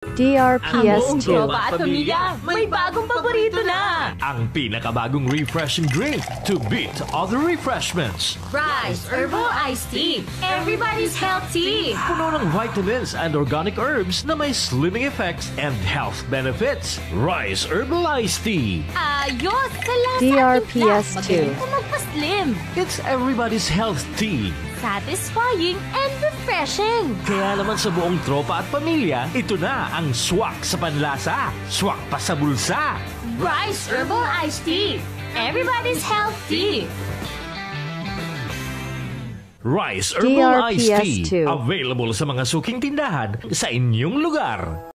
Ang buong DRPS2. tropa at pamilya, may bagong paborito na! Ang pinakabagong refreshing drink to beat other refreshments. Rice Herbal Iced Tea. Everybody's healthy! Puno ng vitamins and organic herbs na may slimming effects and health benefits. Rice Herbal Iced Tea. Ayos! Sa lasa DRPS2. Magaling ka magpa-slim. It's everybody's health tea. Satisfying and refreshing. Kaya naman sa buong tropa at pamilya, ito na ang swak sa panlasa, swak pa sa bulsa. Rice Herbal Iced Tea. Everybody's healthy. Rice Herbal Iced Tea. DRPS2. Available sa mga suking tindahan sa inyong lugar.